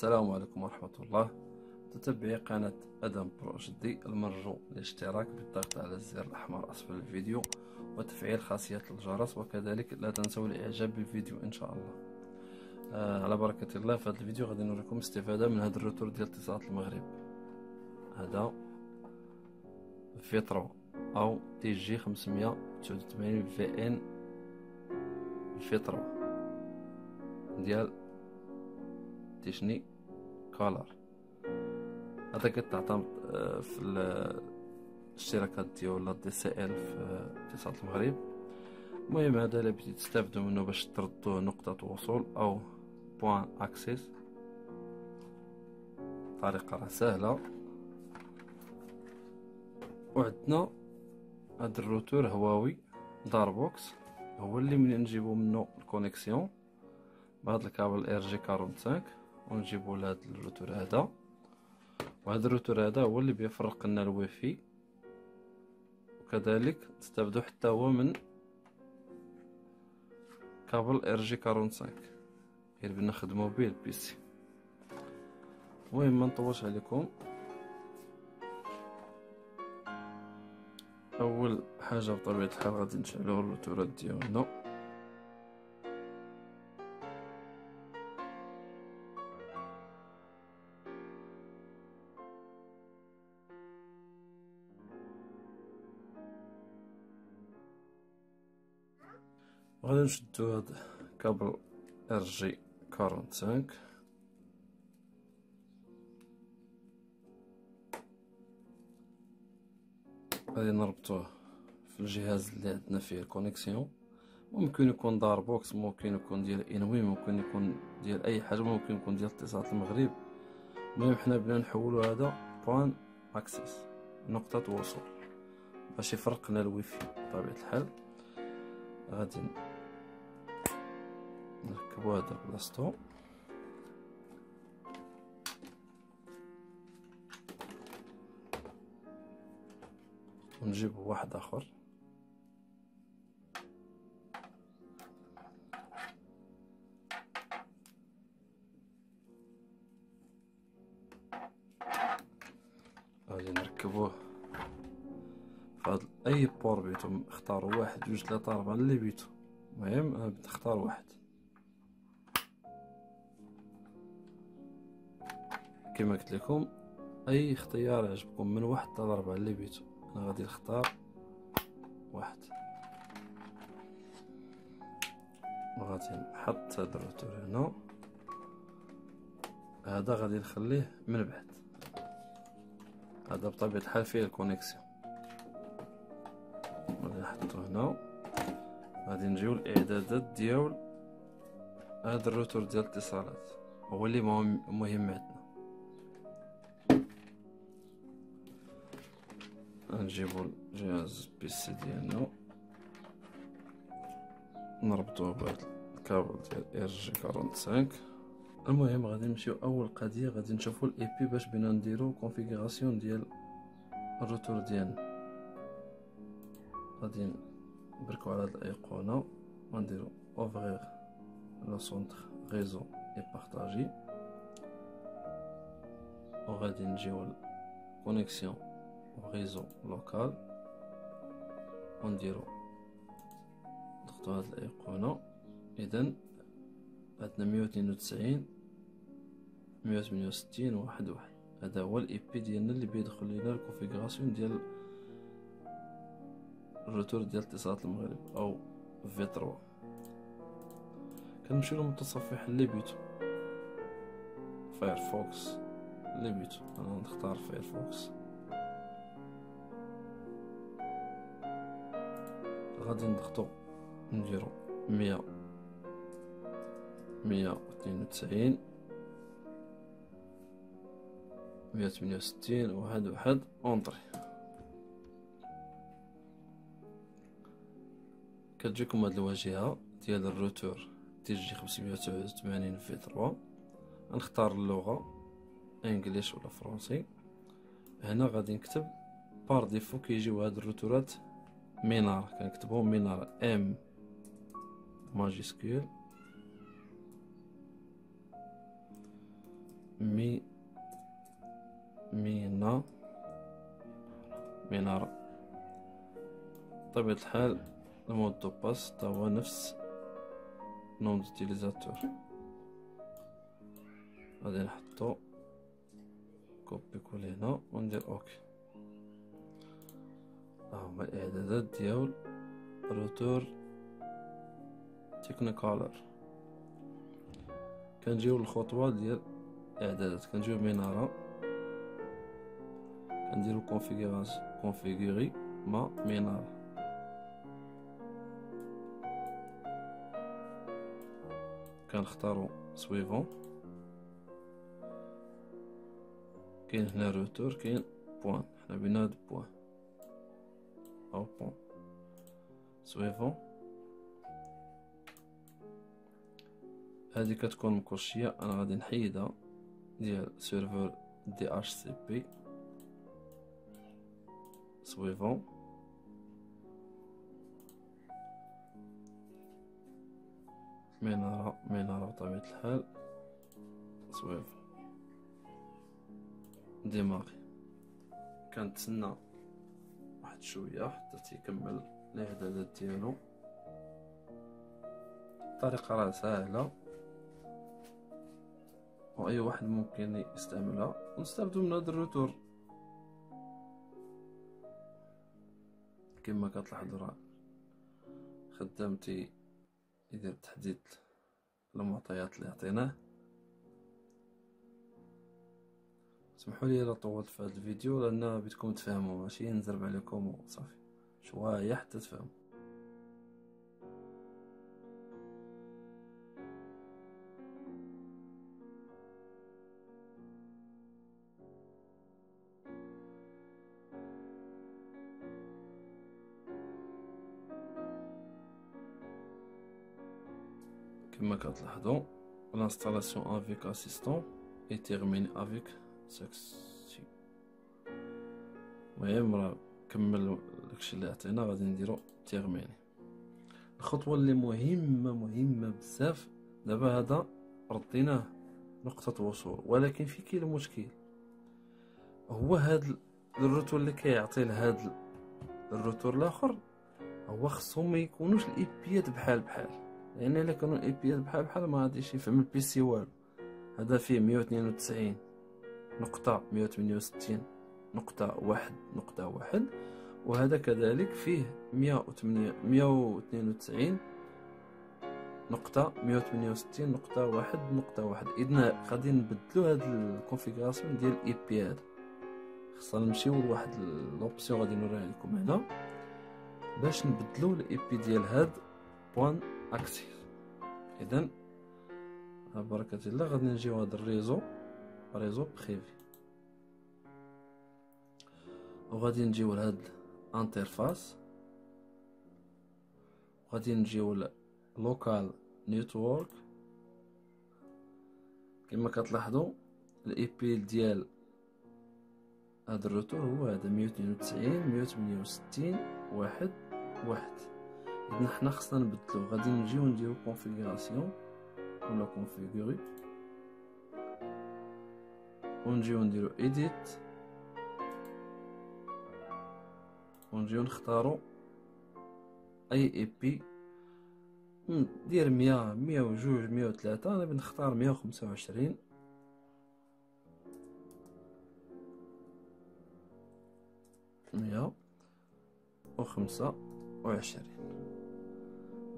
السلام عليكم ورحمة الله. متتبعي قناة أدم برو جدي المرجو الاشتراك بالضغط على الزر الأحمر أسفل الفيديو وتفعيل خاصية الجرس وكذلك لا تنسوا الإعجاب بالفيديو إن شاء الله. آه على بركة الله في هذا الفيديو غادي نوريكم استفادة من هذا الروتور ديال اتصالات المغرب. هذا فيترو أو TG خمسمية وتسعود VN V trois ديال Technicolor هذا كتعطى آه، في الاشتراكات ديال DSL في اتصالات المغرب. المهم هذا إلا بديت تستافدوا منه باش تردوه نقطة وصول أو point access طريقة راه سهلة. وعندنا هاد ال routeur Huawei Dar Box هو اللي من نجيبو منه ال connexion بهذا الكابل RJ 45 ونجيبو لهاد الروتور هذا. وهذا الروتور هذا هو اللي بيفرق لنا الويفي وكذلك تستافدو حتى هو من كابل RJ 45 غير بنا نخدمو بيه ال PC المهم ما نطولش عليكم. أول حاجة بطبيعة الحال غادي نشعلو الروتورات ديالنا. غادي نشدو هاد كابل RJ 45 غادي نربطوه في الجهاز اللي عندنا فيه ال connexion ممكن يكون Dar Box ممكن يكون ديال Inwi ممكن يكون ديال اي حاجة ممكن يكون ديال اتصالات المغرب المهم حنا بنا نحولو هذا point access نقطه وصول باش يفرق لنا الويفي بطبيعه الحال غادي نركبو هذا بلاصتو. ونجيبو واحد آخر. غادي نركبوه فهاد أي بور بيتو اختاروا واحد جوج ثلاثة أربعة اللي بيتو. المهم نختار واحد. كما قلت لكم أي اختيار يعجبكم من واحد حتى لاربعة اللي بيتو أنا غادي نختار واحد. وغادي نحط هاد الروتور هنا. هذا غادي نخليه من بعد. هذا بطبيعة الحال فيه ال connexion. غادي نحطو هنا. غادي نجيو الإعدادات ديال هاد الروتور ديال الاتصالات. هو اللي مهم عندنا. نجيبو الجهاز PC ديالنا. نربطوه بهاد الكابل ديال RJ 45 المهم غادي نمشيو أول قضية غادي نشوفو ال IP باش بينا نديرو configuration ديال الروتور ديالنا. غادي نبركو على هاد الإيقونة ونديرو ouvrir le centre réseau et partage وغادي نجيو connexion réseau local. ونديرو نضغطو هاد الايقونة اذا عندنا مية وتنين وتسعين مية وثمانية وستين واحد واحد. هذا هو ال IP ديالنا اللي بيدخل لينا ال configuration ديال الروتور ديال اتصالات المغرب أو V3 كنمشيو للمتصفح اللي بيتو. Firefox اللي بيتو. أنا نختار Firefox غادي نضغطو نديرو مية مية وثنين وتسعين مية وثمانية وستين واحد واحد entrée. كتجيكم هاد الواجهة ديال الروتور تيجي خمسمية وثمانين في تروا. نختار اللغة إنجليش ولا فرونسي هنا غادي نكتب بار ديفو كيجيو هاد الروتورات مينار كنكتبو مينار ام ماجيسكول مي مينا menara بطبيعة الحال ال mot de passe هو نفس nom d'utilisateur غادي نحطو copier coller هنا وندير OK هما الاعدادات ديال routeur Technicolor. كنجيو للخطوه ديال إعدادات. كنجيو menara كنديرو configuration configurer ma menara كنختارو suivant كاين هنا روتور كاين point حنا بينا هاد point أو point suivant هادي كتكون مكوشيه أنا غادي نحيدها ديال serveur DHCP suivant menara menara بطبيعة الحال. suivant démarrer كنتسنى واحد شوية حتى تيكمل الاعدادات ديالو. الطريقة راه ساهلة. وأي واحد ممكن يستعملها. ونستافدو من هذا الروتور كما كتلاحظوا راه خدامتي يدير تحديد المعطيات اللي عطيناه سمحوا لي الا طولت في هذا الفيديو لأن بدكم تفهموا. ماشي؟ نزرب عليكم وصافي. شوية حتى تفهموا. كما كتلاحظوا l'installation avec assistant est terminée avec succès المهم راه كمل داكشي اللي عطينا غادي نديرو terminer الخطوة اللي مهمة مهمة بزاف دابا هذا رديناه نقطة وصول. ولكن في كاين المشكل هو هاد الروتور اللي كيعطي لهاد الروتور الآخر هو خصهم ما يكونوش ال IP يات بحال بحال. لأن إلا كانوا ال IP بحال بحال ما غاديش يفهم ال PC والو. هذا فيه 192 نقطة 168 نقطة واحد نقطة واحد. وهذا كذلك فيه 108 192 نقطة 168 نقطة واحد نقطة واحد. إذن غادي نبدلو هاد ال configuration ديال ال IP هذا خصنا نمشيو لواحد l'option غادي نوريها لكم هنا. باش نبدلو ال IP ديال هاد point access. اذا بركة الله غادي نجيو هاد ال réseau. réseau privé وغادي نجيو لهاد interface غادي نجيو local network كما كتلاحظوا ال IP ديال هاد الروتور هو هذا 192 168 واحد واحد اذا حنا خصنا نبدلو غادي نجيو نديرو configuration ولا configurer ونجيو نديرو edit ونجيو نختارو IP. دير مية مية وجوج مية وثلاثة أنا بنختار مية وخمسة وعشرين. مية وخمسة وعشرين.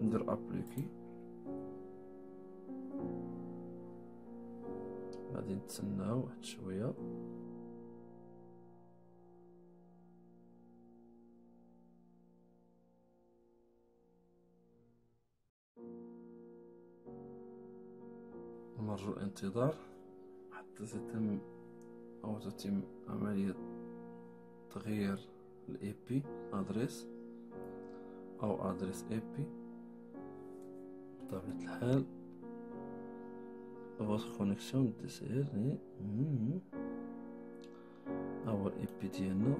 ندير أبليكي. غادي نتسناو واحد شوية. نمرجو الانتظار. حتى تتم أو تتم عملية تغيير الاي بي أدريس أو أدريس اي بي بطبيعة الحال votre connexion DCR et our IP ديالنا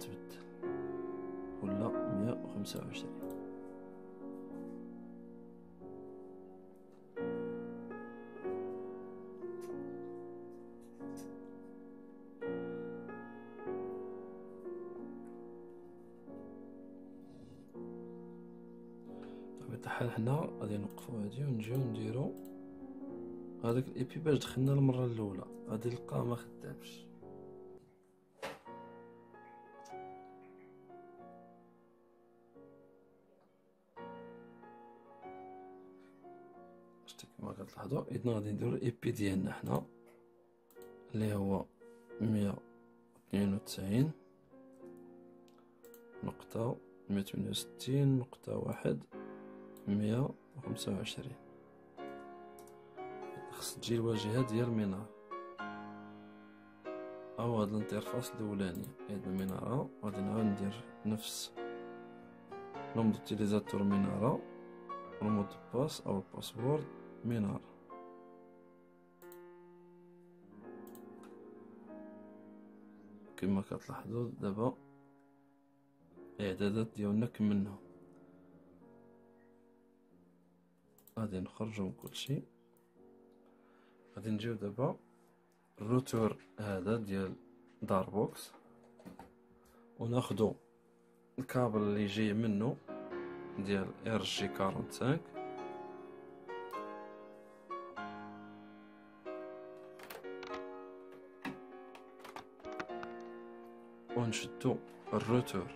تبدل ولا 125 بطبيعة الحال هنا غادي نوقفو هادي ونجيو نديرو هذاك الايبي باش دخلنا المرة الأولى. غادي نلقاه ما خدامش. شتي كما كتلاحظوا اذا غادي نديرو الايبي ديالنا حنا اللي هو مية اثنين وتسعين نقطة مية وستين نقطة واحد مية وخمسة وعشرين. خص تجي الواجهة ديال المنارة أو هاد ال interface الأولانية هاد المنارة غادي نعاود ندير نفس nom d'utilisateur منارة ال mot de passe أو ال password منارة كما كتلاحظوا دابا الإعدادات ديالنا كملنا غادي نخرجو من كلشي. غادي نجيو دابا الروتور هذا ديال Dar Box وناخدو الكابل اللي جاي منه ديال RJ 45 ونشدو الروتور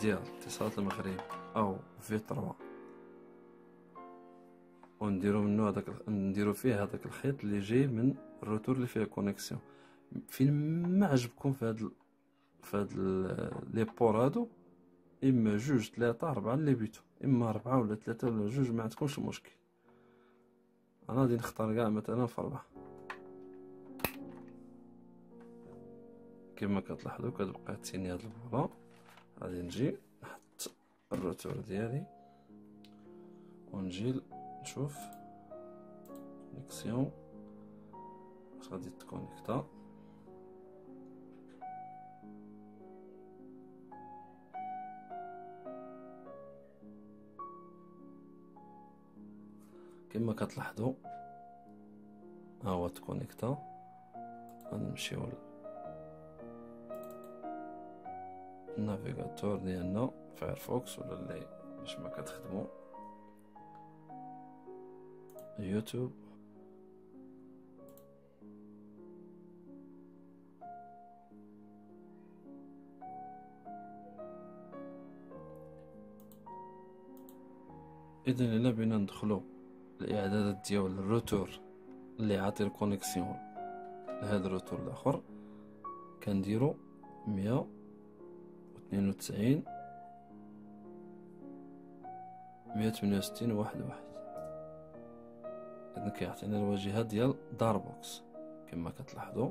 ديال اتصالات المغرب أو V3 ونديرو منو هذاك نديرو فيه هذاك الخيط اللي جاي من الروتور اللي فيه connexion فين ما عجبكم في هاد في هاد les ports هادو إما جوج ثلاثة أربعة اللي بغيتو إما أربعة ولا ثلاثة ولا جوج ما عندكمش مشكل. أنا غادي نختار كاع مثلا في أربعة. كما كتلاحظوا كتبقى تيني هاد البولا غادي نجي نحط الروتور ديالي ونجي نشوف. connexion واش غادي تكونيكتا؟ كما كتلاحظوا ها هو تكونيكتا. غنمشيو ال navigateur ديالنا Firefox ولا اللي باش ما كتخدمو. يوتيوب. اذا الا بغينا ندخلو الاعدادات ديال الروتور اللي عاطي ال connexion لهذا الروتور الآخر. كنديرو مية واثنين وتسعين مية تمنية وستين واحد واحد اذا كيعطينا الواجهه ديال Dar Box كما كتلاحظوا.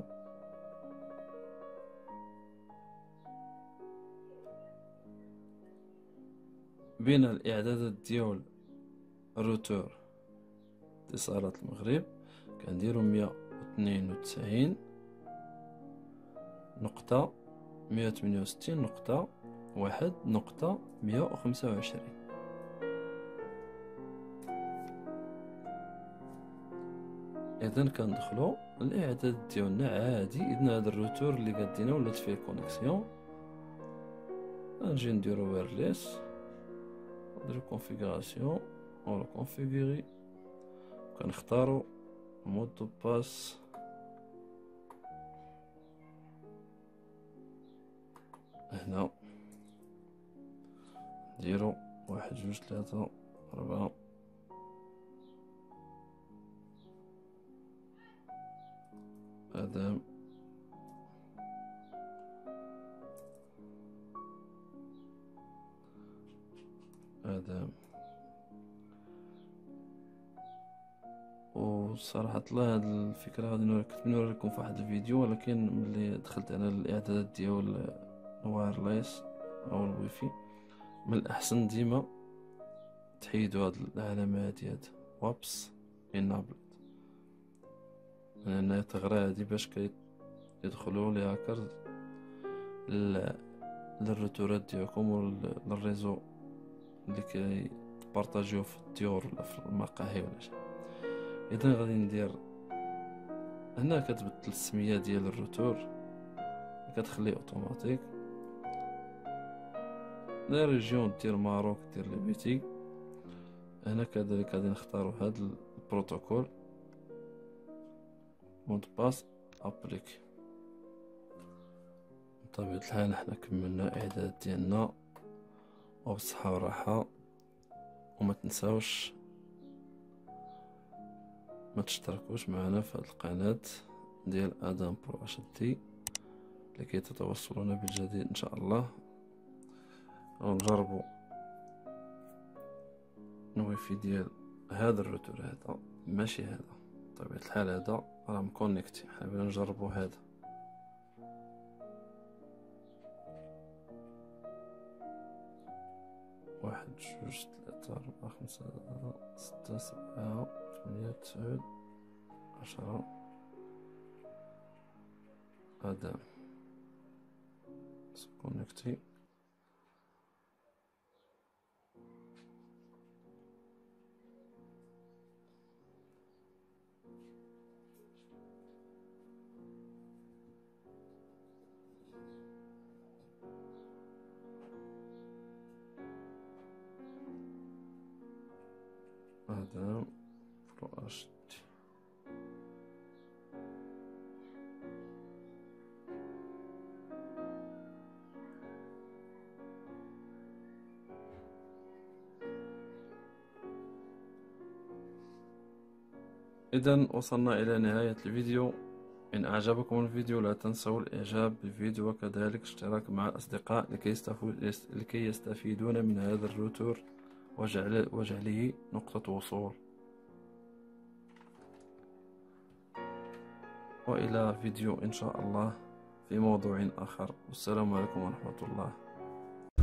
بين الاعدادات ديال الروتور اتصالات المغرب كنديرو مية واثنين وتسعين نقطة مية وثمانية وستين نقطة واحد نقطة مية وخمسة وعشرين. اذا كندخلو الاعداد ديالنا عادي اذا هذا الروتور اللي قادينا ولات فيه connexion نجي نديرو wireless نديرو configuration ولا configurer كنختارو mot de passe هنا. نديرو واحد جوج ثلاثة أربعة. هذا. هذا. وإن شاء الله هاد الفكرة غادي نوري لكم في واحد الفيديو ولكن ملي دخلت على الاعدادات ديال ال wireless أو الويفي من الأحسن ديما تحيدوا هاد العلامة هادي هاد WPS enable. لأن ثغرة هادي باش كيدخلوا les hackers للروتورات ديالكم ولل réseau اللي كيبارطاجيو في الديور ولا في المقاهي ولا شي. اذا غادي ندير هنا كتبدل السمية ديال الروتور كتخليه automatique. la région دير Maroc دير ليبيتي هنا كذلك غادي نختارو هاد البروتوكول. mot de passe ابليك بطبيعة الحال حنا كملنا إعداد ديالنا وبصحة وراحة. وما تنساوش ما تشتركوش معنا في هذه القناة ديال آدم Pro HD لكي تتوصلون بالجديد إن شاء الله. ونجربوا الوايفي ديال هذا الروتور هذا ماشي هذا. بطبيعة الحال هذا راه م connecté حابين نجربو هذا. واحد جوج ثلاثة أربعة خمسة ستة سبعة ثمانية تسعود عشرة. هذا se connecter إذا وصلنا إلى نهاية الفيديو. إن أعجبكم الفيديو لا تنسوا الإعجاب بالفيديو وكذلك اشتراك مع الأصدقاء لكي يستفيدون من هذا الروتور وجعل وجعله نقطة وصول. وإلى فيديو إن شاء الله في موضوع آخر. والسلام عليكم ورحمة الله.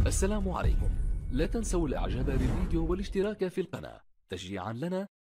السلام عليكم. لا تنسوا الإعجاب بالفيديو والاشتراك في القناة. تشجيعا لنا